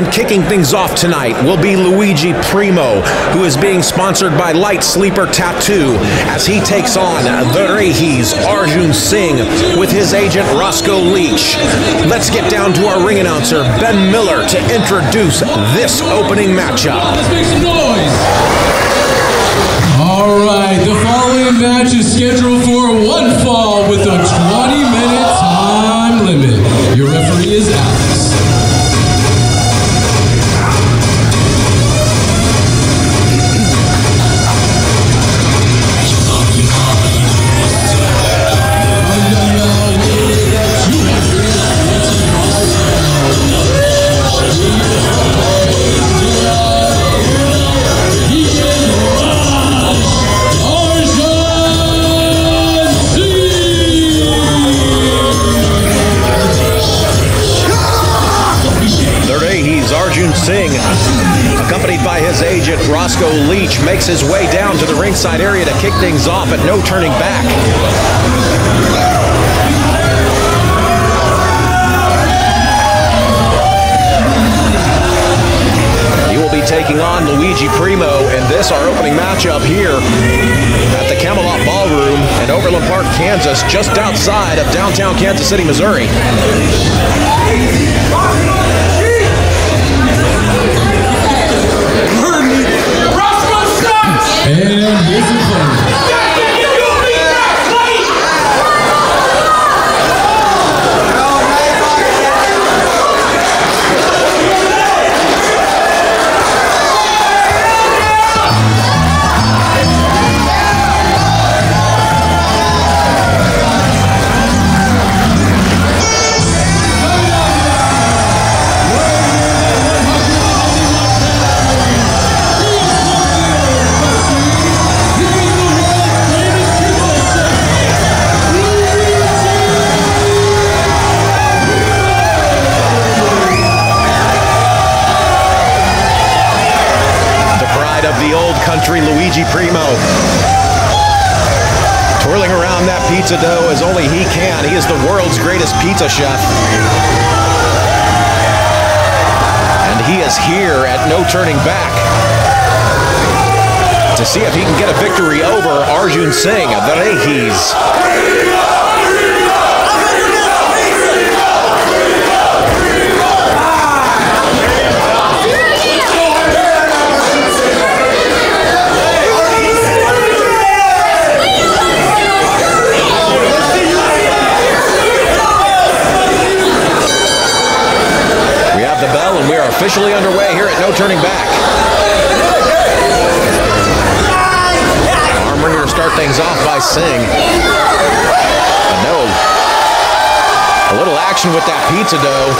And kicking things off tonight will be Luigi Primo, who is being sponsored by Light Sleeper Tattoo as he takes on the Raees Arjun Singh with his agent Roscoe Leach. Let's get down to our ring announcer, Ben Miller, to introduce this opening matchup. All right, the following match is scheduled for one fall with a 20-minute time limit. Your referee is Alex. Raees Arjun Singh, accompanied by his agent Roscoe Leach, makes his way down to the ringside area to kick things off at no turning back. He will be taking on Luigi Primo in this, our opening matchup here at the Camelot Ballroom in Overland Park, Kansas, just outside of downtown Kansas City, Missouri. Pizza dough as only he can. He is the world's greatest pizza chef. And he is here at no turning back to see if he can get a victory over Arjun Singh the Raees. Officially underway here at No Turning Back. Arm wringer to start things off by Singh. No. A little action with that pizza dough.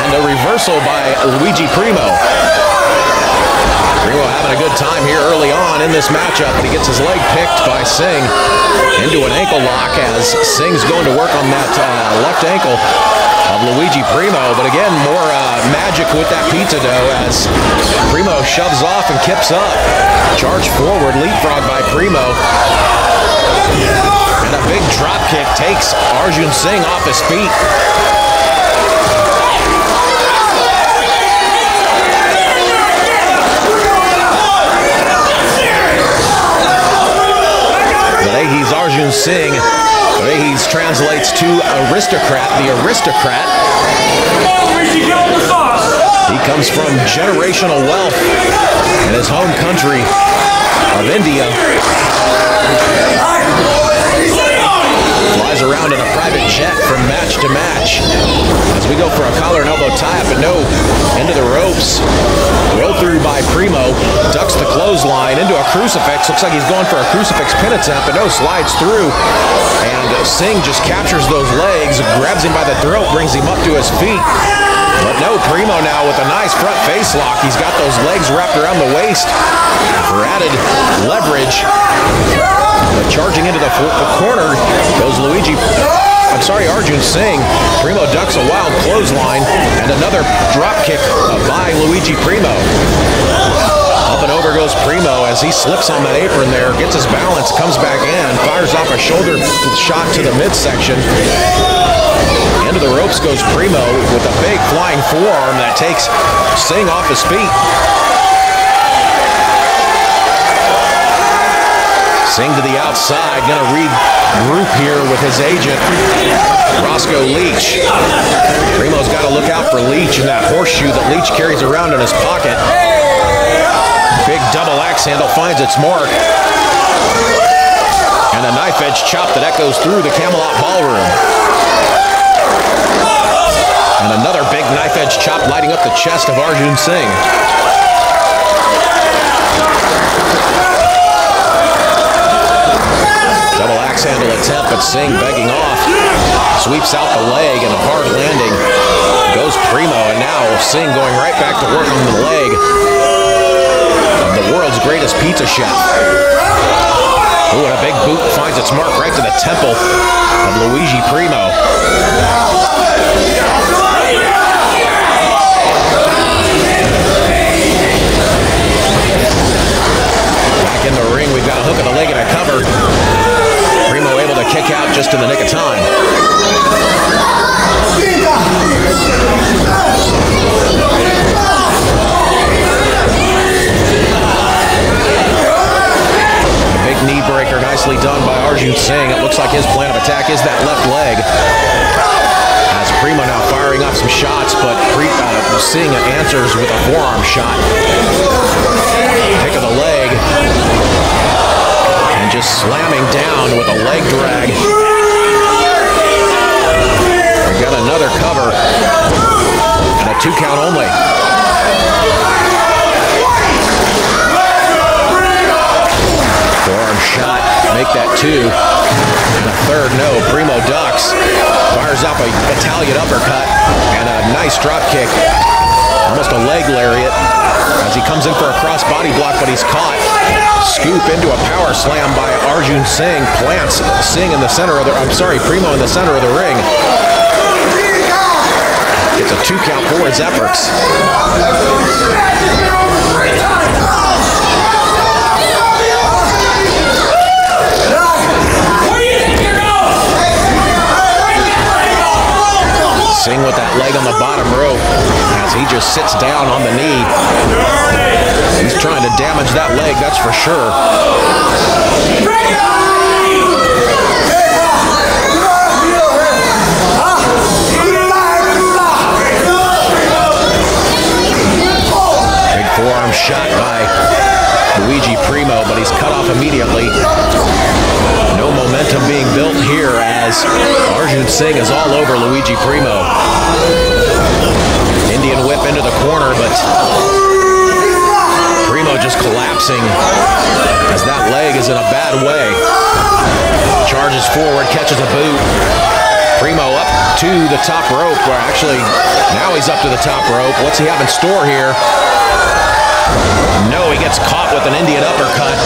And a reversal by Luigi Primo. Primo having a good time here early on in this matchup, but he gets his leg picked by Singh into an ankle lock as Singh's going to work on that uh, left ankle of Luigi Primo. But again, more uh, magic with that pizza dough as Primo shoves off and kips up. Charge forward, leapfrog by Primo. And a big drop kick takes Arjun Singh off his feet. Raees Arjun Singh. Raees translates to aristocrat, the aristocrat. He comes from generational wealth in his home country of India. Around in a private jet from match to match. As we go for a collar and elbow tie up, but no, into the ropes. Roll through by Primo, ducks the clothesline into a crucifix. Looks like he's going for a crucifix pin attempt, but no, slides through. And Singh just captures those legs, grabs him by the throat, brings him up to his feet. But no, Primo now with a nice front face lock. He's got those legs wrapped around the waist for added leverage. But charging into the, the corner goes Luigi. I'm sorry, Arjun Singh. Primo ducks a wild clothesline and another drop kick by Luigi Primo. Up and over goes Primo as he slips on that apron there, gets his balance, comes back in, fires off a shoulder shot to the midsection. Into the ropes goes Primo with a big flying forearm that takes Singh off his feet. Singh to the outside, gonna regroup here with his agent, Roscoe Leach. Primo's got to look out for Leach and that horseshoe that Leach carries around in his pocket. Big double axe handle finds its mark. And a knife edge chop that echoes through the Camelot Ballroom. And another big knife edge chop lighting up the chest of Arjun Singh. Double axe handle attempt, but Singh begging off. Sweeps out the leg and a hard landing. Goes Primo, and now Singh going right back to work on the leg of the world's greatest pizza chef. Ooh, and a big boot finds its mark right to the temple of Luigi Primo. Nicely done by Arjun Singh. It looks like his plan of attack is that left leg. As Primo now firing off some shots, but Pre- uh, Singh answers with a forearm shot. Pick of the leg. And just slamming down with a leg drag. We got another cover. And a two count only. Two. And the third, no. Primo ducks, fires up a Italian uppercut and a nice drop kick, almost a leg lariat as he comes in for a cross body block, but he's caught. Scoop into a power slam by Arjun Singh, plants Singh in the center of the. I'm sorry, Primo in the center of the ring. It's a two count for his efforts. Singh with that leg on the bottom rope as he just sits down on the knee. He's trying to damage that leg, that's for sure. Big forearm shot by Luigi Primo, but he's cut off immediately. Arjun Singh is all over Luigi Primo. Indian whip into the corner, but Primo just collapsing as that leg is in a bad way. Charges forward, catches a boot. Primo up to the top rope, where actually now he's up to the top rope. What's he have in store here? No, he gets caught with an Indian uppercut,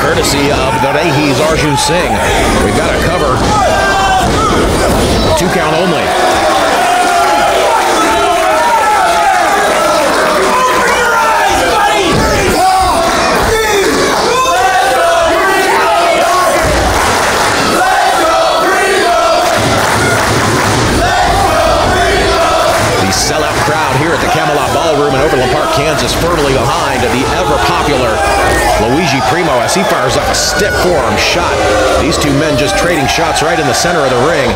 courtesy of Garehi's Arjun Singh. We've got a cover. Two count only. As he fires up a stiff forearm shot. These two men just trading shots right in the center of the ring.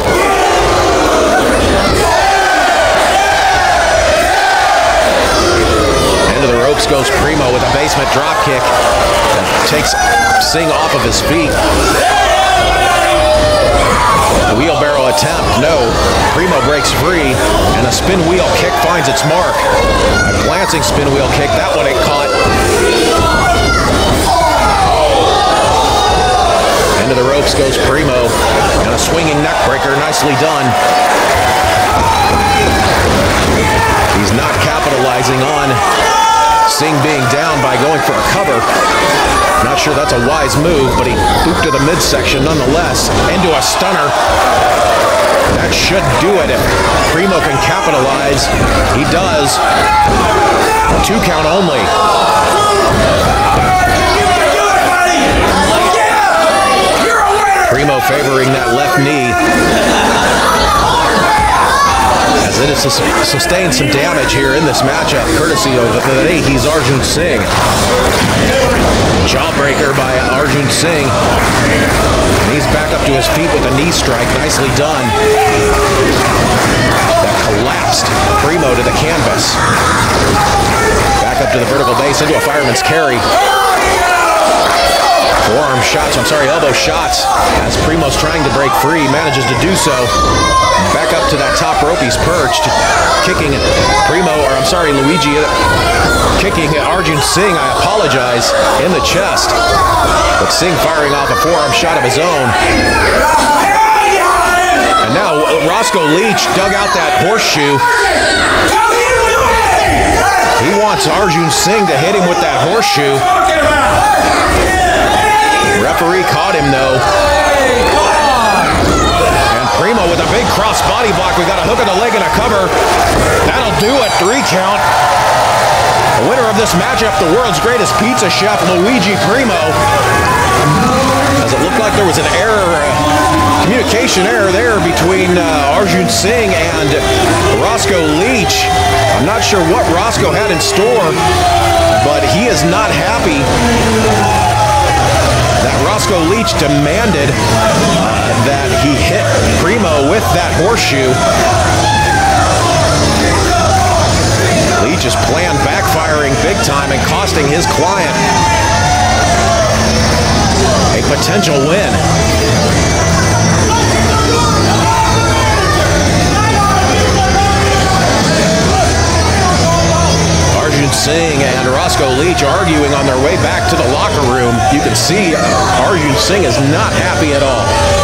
Into the ropes goes Primo with a basement drop kick that takes Singh off of his feet. The wheelbarrow attempt, no. Primo breaks free, and a spin wheel kick finds its mark. A glancing spin wheel kick, that one it caught. Into the ropes goes Primo, and a swinging neck breaker, nicely done. He's not capitalizing on Singh being down by going for a cover. Not sure that's a wise move, but he booped to the midsection nonetheless. Into a stunner. That should do it if Primo can capitalize. He does. Two count only. Sus- sustained some damage here in this matchup, courtesy of the he's Arjun Singh. Jawbreaker by Arjun Singh. He's back up to his feet with a knee strike. Nicely done. That collapsed Primo to the canvas. Back up to the vertical base into a fireman's carry. Forearm shots, I'm sorry, elbow shots. As Primo's trying to break free, manages to do so. Back up to that top rope, he's perched. Kicking Primo, or I'm sorry, Luigi, uh, kicking Arjun Singh, I apologize, in the chest. But Singh firing off a forearm shot of his own. And now uh, Roscoe Leach dug out that horseshoe. He wants Arjun Singh to hit him with that horseshoe. Referee caught him though. And Primo with a big cross body block. We got a hook of the leg and a cover. That'll do it. Three count. The winner of this matchup, the world's greatest pizza chef, Luigi Primo. As it looked like there was an error, uh, communication error there between uh, Arjun Singh and Roscoe Leach. I'm not sure what Roscoe had in store, but he is not happy Roscoe Leach demanded that he hit Primo with that horseshoe. Leach's plan backfiring big time and costing his client a potential win. Arjun Singh Roscoe Leach arguing on their way back to the locker room. You can see uh, Arjun Singh is not happy at all.